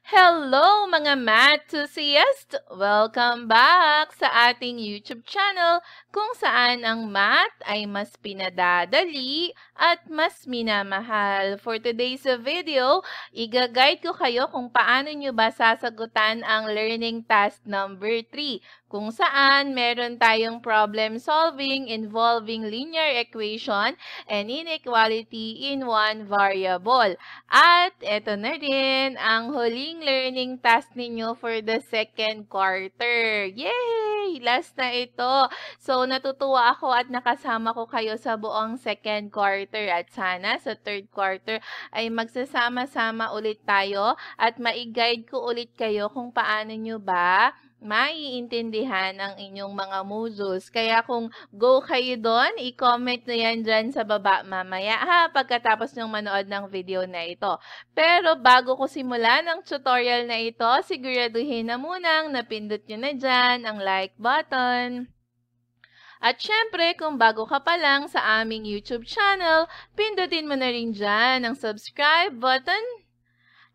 Hello mga math enthusiasts! Welcome back sa ating YouTube channel kung saan ang math ay mas pinadadali at mas minamahal. For today's video, igaguide ko kayo kung paano nyo ba sasagutan ang learning task number 3 kung saan meron tayong problem solving involving linear equation and inequality in one variable. At eto na rin ang huling learning task ninyo for the second quarter. Yay! Last na ito. So, natutuwa ako at nakasama ko kayo sa buong second quarter at sana sa third quarter ay magsasama-sama ulit tayo at ma-guide ko ulit kayo kung paano nyo ba maiintindihan ang inyong mga musos. Kaya kung go kayo doon, i-comment na yan dyan sa baba mamaya ha, pagkatapos ng manood ng video na ito. Pero bago ko simulan ang tutorial na ito, siguraduhin na munang napindot nyo na dyan ang like button. At syempre, kung bago ka pa lang sa aming YouTube channel, pindutin mo na rin dyan ang subscribe button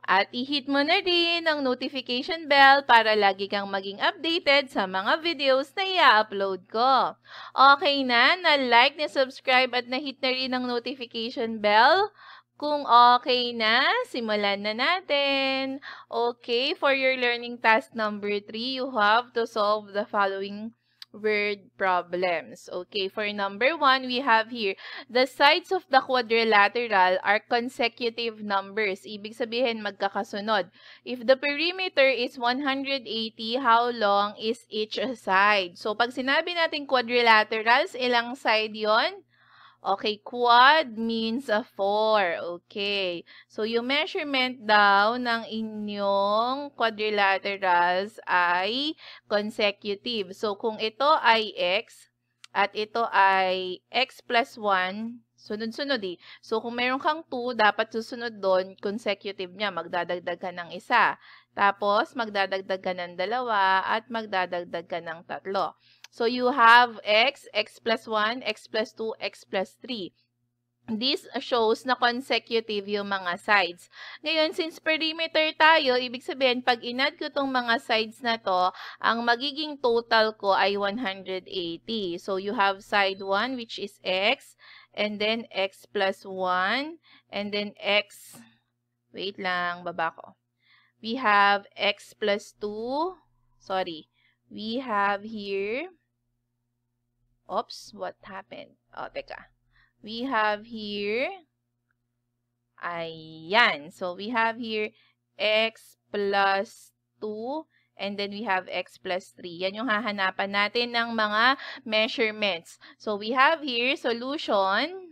at i-hit mo na rin ang notification bell para lagi kang maging updated sa mga videos na i-upload ko. Okay na? Na-like, na-subscribe at na-hit na rin ang notification bell? Kung okay na, simulan na natin. Okay, for your learning task number 3, you have to solve the following word problems. Okay, for number one, we have here, the sides of the quadrilateral are consecutive numbers. Ibig sabihin, magkakasunod. If the perimeter is 180, how long is each side? So, pag sinabi natin quadrilaterals, ilang side yon? Okay, quad means a 4. Okay. So, yung measurement daw ng inyong quadrilaterals ay consecutive. So, kung ito ay x at ito ay x plus 1, sunod-sunod eh. So, kung meron kang 2, dapat susunod doon, consecutive niya. Magdadagdag ka ng isa. Tapos, magdadagdag ka ng dalawa at magdadagdag ka ng tatlo. So, you have x, x plus 1, x plus 2, x plus 3. This shows na consecutive yung mga sides. Ngayon, since perimeter tayo, ibig sabihin, pag inad ko tong mga sides na to, ang magiging total ko ay 180. So, you have side 1, which is x, and then x plus 1, and then x, wait lang, baba ko. We have x plus 2, sorry, we have here, Oops, what happened? Oh, teka. We have here, ayan. So, we have here x plus 2 and then we have x plus 3. Yan yung hahanapan natin ng mga measurements. So, we have here solution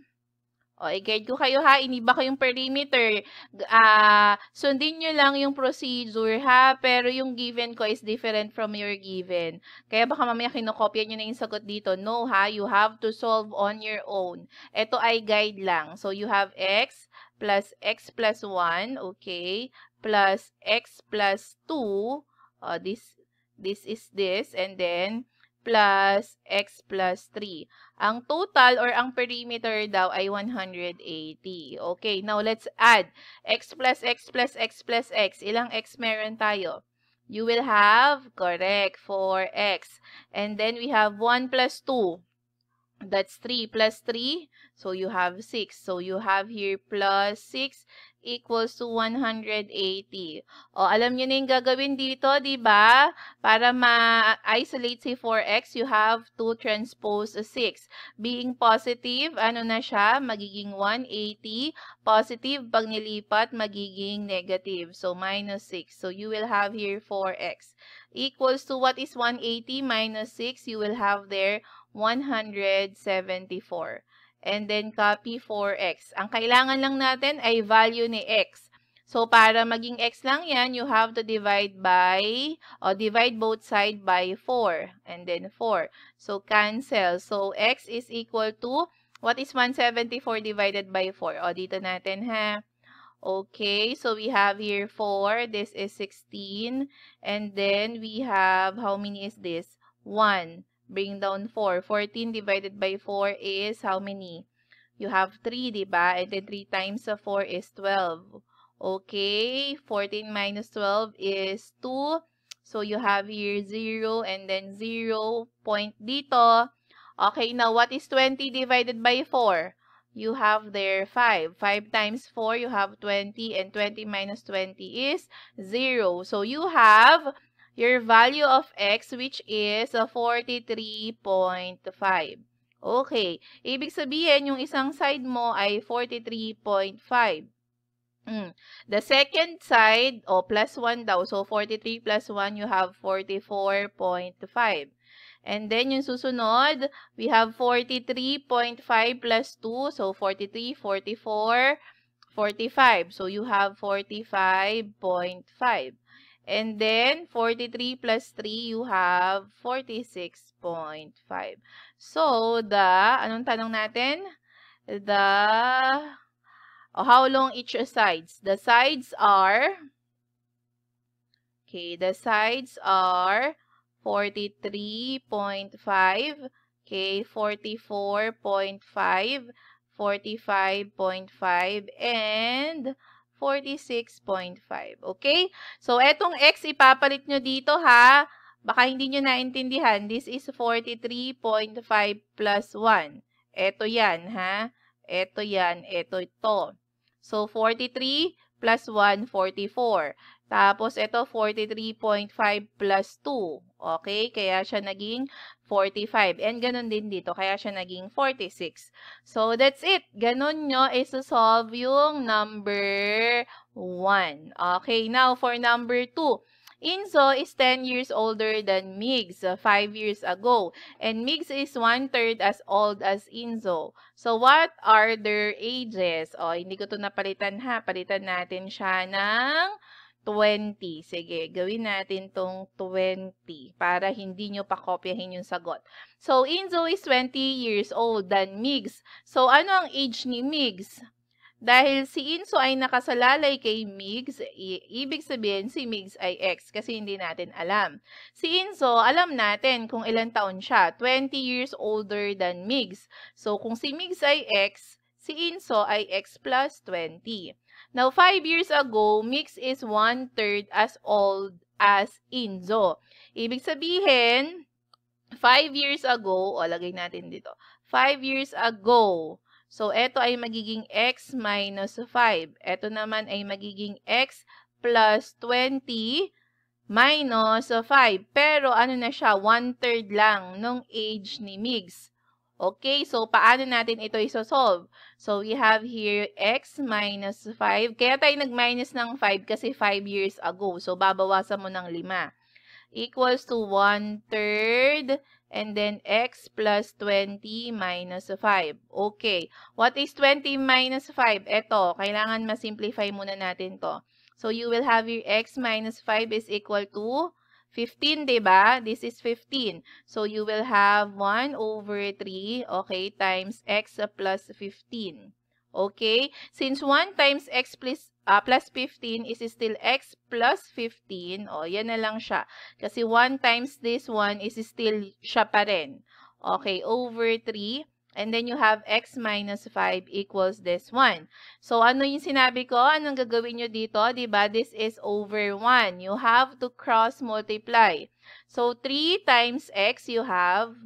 o, i-guide ko kayo ha, iniba ko yung perimeter. Uh, sundin nyo lang yung procedure ha, pero yung given ko is different from your given. Kaya baka mamaya kinokopya nyo na yung sagot dito. No ha, you have to solve on your own. Ito ay guide lang. So, you have x plus x plus 1, okay, plus x plus 2, uh, this, this is this, and then plus x plus 3. Ang total or ang perimeter daw ay 180. Okay, now let's add x plus x plus x plus x. Ilang x meron tayo? You will have, correct, 4x. And then we have 1 plus 2. That's 3 plus 3. So you have 6. So you have here plus 6 equals to 180. O, alam niyo na yung gagawin dito, di ba? Para ma-isolate si 4x, you have to transpose 6. Being positive, ano na siya? Magiging 180. Positive, pag nilipat, magiging negative. So, minus 6. So, you will have here 4x. Equals to what is 180 minus 6? You will have there 174 and then copy 4x. Ang kailangan lang natin ay value ni x. So, para maging x lang yan, you have to divide by, o divide both side by 4. And then 4. So, cancel. So, x is equal to, what is 174 divided by 4? O, dito natin ha. Okay, so we have here 4. This is 16. And then we have, how many is this? 1. Bring down 4. 14 divided by 4 is how many? You have 3, di ba? And then 3 times 4 is 12. Okay, 14 minus 12 is 2. So, you have here 0 and then 0 point dito. Okay, now what is 20 divided by 4? You have there 5. 5 times 4, you have 20 and 20 minus 20 is 0. So, you have your value of x which is 43.5. Okay, ibig sabihin yung isang side mo ay 43.5. Mm. The second side, o oh, plus 1 daw. So, 43 plus 1, you have 44.5. And then, yung susunod, we have 43.5 plus 2. So, 43, 44, 45. So, you have 45.5. And then, 43 plus 3, you have 46.5. So, the, anong tanong natin? The Oh, how long each sides? The sides are, okay, the sides are 43.5, okay, 44.5, 45.5, and 46.5. Okay? So, etong x ipapalit nyo dito ha. Baka hindi nyo naintindihan. This is 43.5 plus 1. Ito yan ha. Ito yan. Ito ito. So, 43 plus 1, 44. Tapos, ito 43.5 plus 2. Okay? Kaya siya naging 45. And ganun din dito. Kaya siya naging 46. So, that's it. Ganun nyo isa-solve yung number 1. Okay? Now, for number 2. Inzo is 10 years older than Migs 5 years ago. And Migs is one-third as old as Inzo. So, what are their ages? O, hindi ko to napalitan ha. Palitan natin siya ng 20. Sige, gawin natin tong 20 para hindi nyo pa kopyahin yung sagot. So, Inzo is 20 years old than Migs. So, ano ang age ni Migs? Dahil si Inso ay nakasalalay kay Migs, ibig sabihin si Migs ay X kasi hindi natin alam. Si Inso, alam natin kung ilang taon siya. 20 years older than Migs. So, kung si Migs ay X, si Inso ay X plus 20. Now, 5 years ago, Migs is one-third as old as Inzo. Ibig sabihin, 5 years ago, o lagay natin dito, 5 years ago, So, ito ay magiging x minus 5. Ito naman ay magiging x plus 20 minus 5. Pero ano na siya? One-third lang nung age ni Migs. Okay, so paano natin ito isosolve? So, we have here x minus 5. Kaya tayo nag-minus ng 5 kasi 5 years ago. So, babawasan mo ng 5. Equals to 1 third and then x plus 20 minus 5. Okay. What is 20 minus 5? Ito, kailangan ma-simplify muna natin to. So, you will have your x minus 5 is equal to 15, diba? This is 15. So, you will have 1 over 3, okay, times x plus 15. Okay? Since 1 times x plus uh, plus 15 is still x plus 15. O, yan na lang siya. Kasi 1 times this one is still siya pa rin. Okay, over 3. And then you have x minus 5 equals this one. So, ano yung sinabi ko? Anong gagawin nyo dito? Diba? This is over 1. You have to cross multiply. So, 3 times x, you have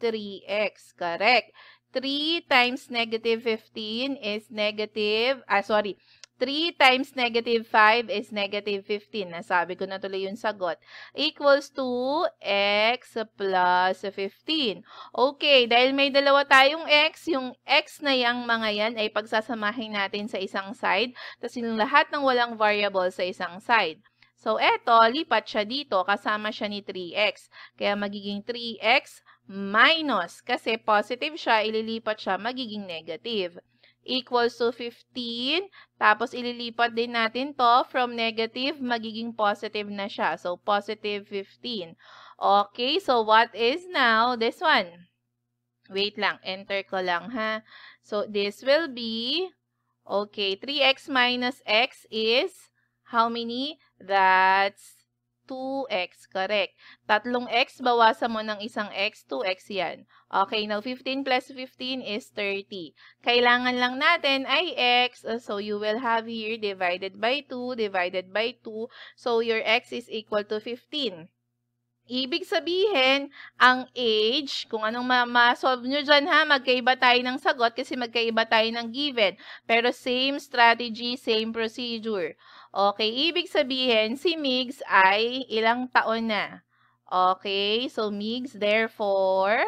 3x. Correct. 3 times negative 15 is negative, ah, sorry, 3 times negative 5 is negative 15. Nasabi ko na tuloy yung sagot. Equals to x plus 15. Okay, dahil may dalawa tayong x, yung x na yung mga yan ay pagsasamahin natin sa isang side. Tapos yung lahat ng walang variable sa isang side. So, eto, lipat siya dito. Kasama siya ni 3x. Kaya magiging 3x minus. Kasi positive siya, ililipat siya, magiging negative equals to 15. Tapos, ililipat din natin to from negative, magiging positive na siya. So, positive 15. Okay, so what is now this one? Wait lang, enter ko lang ha. So, this will be, okay, 3x minus x is how many? That's 2x. Correct. Tatlong x, bawasan mo ng isang x, 2x yan. Okay, now 15 plus 15 is 30. Kailangan lang natin ay x, so you will have here divided by 2, divided by 2. So your x is equal to 15. Ibig sabihin, ang age, kung anong ma-solve nyo dyan ha, magkaiba tayo ng sagot kasi magkaiba tayo ng given. Pero same strategy, same procedure. Okay, ibig sabihin, si Migs ay ilang taon na? Okay, so Migs, therefore,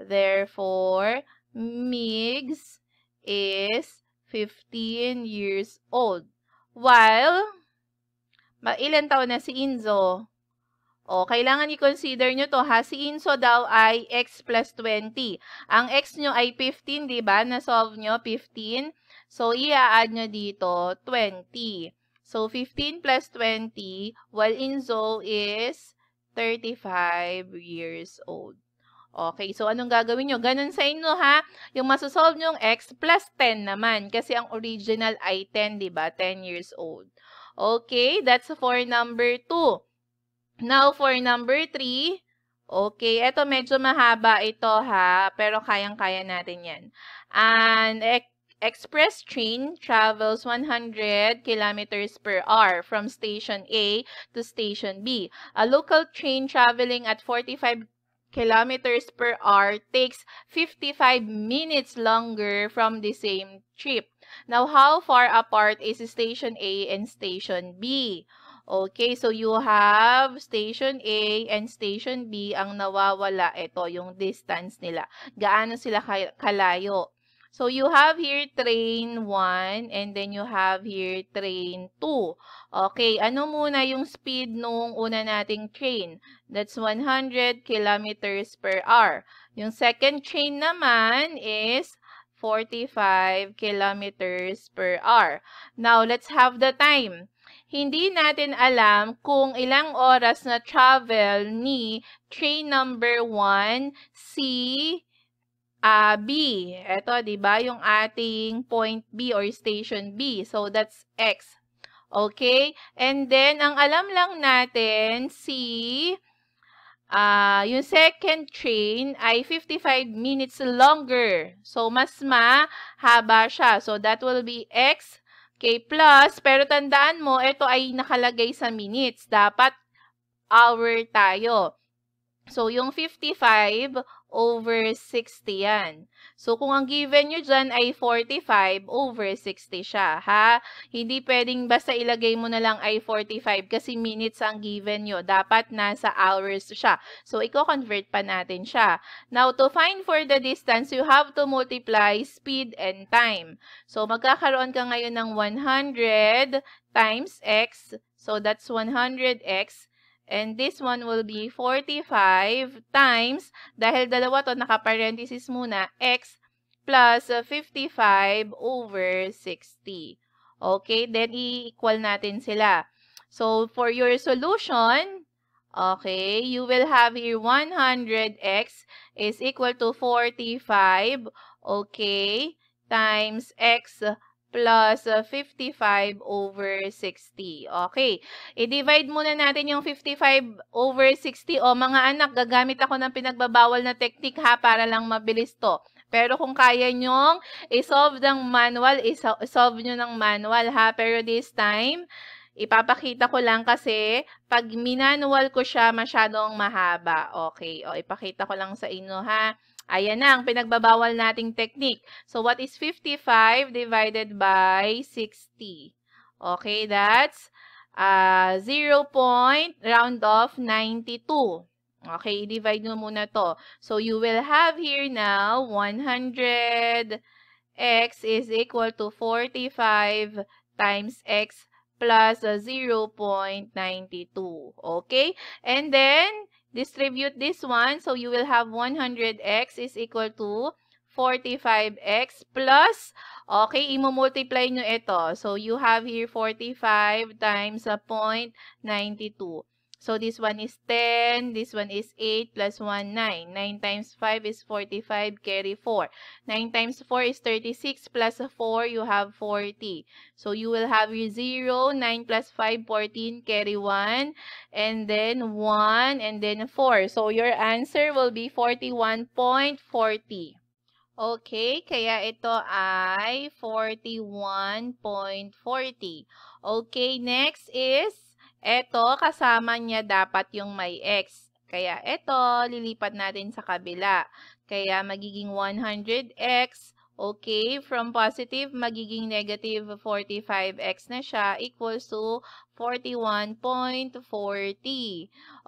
therefore, Migs is 15 years old. While, ilan taon na si Inzo? O, kailangan i-consider nyo to ha. Si Inso daw ay x plus 20. Ang x nyo ay 15, di ba? Na-solve nyo, 15. So, i-add nyo dito, 20. So, 15 plus 20, while Inzo is 35 years old. Okay, so anong gagawin nyo? Ganun sa inyo ha. Yung masosolve nyo x plus 10 naman. Kasi ang original ay 10, di ba? 10 years old. Okay, that's for number 2. Now, for number 3, okay, ito medyo mahaba ito ha, pero kayang-kaya natin yan. An e express train travels 100 kilometers per hour from station A to station B. A local train traveling at 45 kilometers per hour takes 55 minutes longer from the same trip. Now, how far apart is station A and station B? Okay, so you have station A and station B ang nawawala. Ito, yung distance nila. Gaano sila kalayo. So, you have here train 1 and then you have here train 2. Okay, ano muna yung speed nung una nating train? That's 100 kilometers per hour. Yung second train naman is 45 kilometers per hour. Now, let's have the time hindi natin alam kung ilang oras na travel ni train number 1, si uh, B. Ito, di ba, yung ating point B or station B. So, that's X. Okay? And then, ang alam lang natin, si uh, yung second train ay 55 minutes longer. So, mas mahaba siya. So, that will be X Okay, plus, pero tandaan mo, ito ay nakalagay sa minutes. Dapat hour tayo. So, yung 55 over 60 yan. So, kung ang given nyo dyan ay 45 over 60 siya, ha? Hindi pwedeng basta ilagay mo na lang ay 45 kasi minutes ang given nyo. Dapat nasa hours siya. So, i-convert pa natin siya. Now, to find for the distance, you have to multiply speed and time. So, magkakaroon ka ngayon ng 100 times x. So, that's 100x And this one will be 45 times, dahil dalawa to naka-parenthesis muna, x plus 55 over 60. Okay, then i-equal natin sila. So, for your solution, okay, you will have here 100x is equal to 45, okay, times x plus 55 uh, over 60. Okay. I-divide muna natin yung 55 over 60. O mga anak, gagamit ako ng pinagbabawal na technique ha para lang mabilis to. Pero kung kaya nyong i-solve ng manual, i-solve nyo ng manual ha. Pero this time, ipapakita ko lang kasi pag minanual ko siya, masyadong mahaba. Okay. O, ipakita ko lang sa inyo ha. Ayan na ang pinagbabawal nating technique. So, what is 55 divided by 60? Okay, that's uh, 0 point round off 92. Okay, divide mo muna to. So, you will have here now 100 x is equal to 45 times x plus 0.92. Okay? And then, distribute this one. So, you will have 100x is equal to 45x plus, okay, imo-multiply nyo ito. So, you have here 45 times a 0.92. So, this one is 10. This one is 8 plus 1, 9. 9 times 5 is 45, carry 4. 9 times 4 is 36 plus 4, you have 40. So, you will have your 0, 9 plus 5, 14, carry 1. And then 1, and then 4. So, your answer will be 41.40. Okay, kaya ito ay 41.40. Okay, next is Eto, kasama niya dapat yung may x. Kaya ito, lilipat natin sa kabila. Kaya magiging 100x. Okay, from positive, magiging negative 45x na siya equals to 41.40.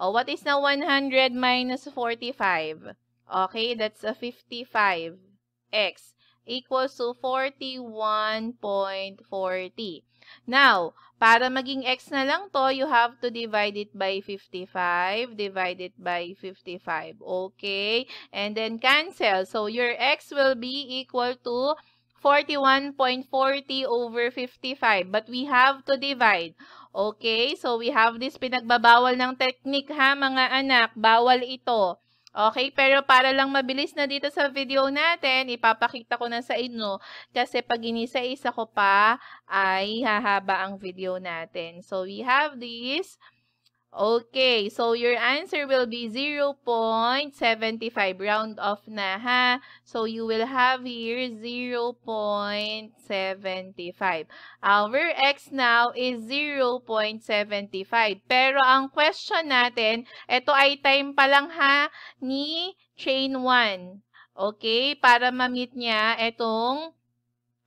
Oh, what is na 100 minus 45? Okay, that's a 55x equals to 41.40. Now, para maging x na lang to, you have to divide it by 55. Divide it by 55. Okay? And then cancel. So, your x will be equal to 41.40 over 55. But we have to divide. Okay? So, we have this pinagbabawal ng technique ha, mga anak. Bawal ito. Okay, pero para lang mabilis na dito sa video natin, ipapakita ko na sa inyo kasi pag inisa-isa ko pa ay hahaba ang video natin. So, we have this Okay, so your answer will be 0.75. Round off na ha. So you will have here 0.75. Our x now is 0.75. Pero ang question natin, ito ay time pa lang ha ni chain 1. Okay, para ma-meet niya itong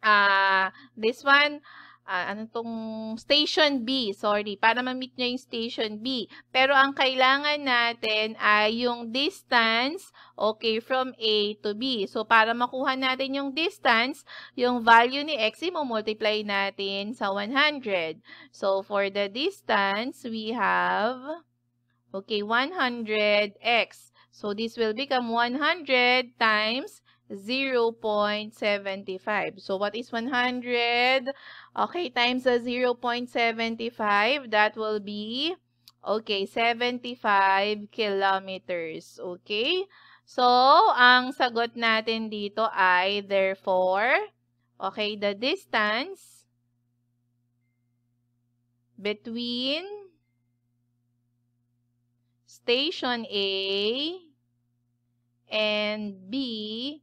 uh, this one uh, ano tong station B, sorry, para ma-meet niya yung station B. Pero ang kailangan natin ay yung distance, okay, from A to B. So, para makuha natin yung distance, yung value ni X, i-multiply natin sa 100. So, for the distance, we have, okay, 100X. So, this will become 100 times 0.75. So, what is 100? Okay, times the 0.75, that will be, okay, 75 kilometers. Okay? So, ang sagot natin dito ay, therefore, okay, the distance between station A and B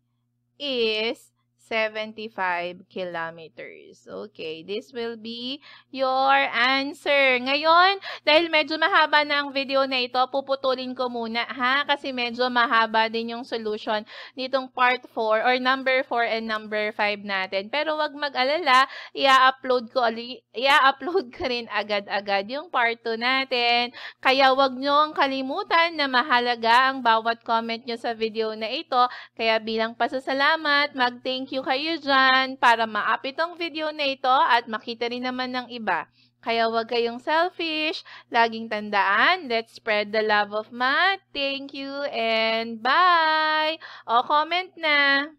is 75 kilometers. Okay, this will be your answer. Ngayon, dahil medyo mahaba na ang video na ito, puputulin ko muna ha, kasi medyo mahaba din yung solution nitong part 4 or number 4 and number 5 natin. Pero wag mag-alala, i-upload ko, i-upload ko rin agad-agad yung part 2 natin. Kaya wag ang kalimutan na mahalaga ang bawat comment nyo sa video na ito. Kaya bilang pasasalamat, mag-thank you you kayo dyan para ma-up itong video na ito at makita rin naman ng iba. Kaya huwag kayong selfish. Laging tandaan, let's spread the love of math. Thank you and bye! O, comment na!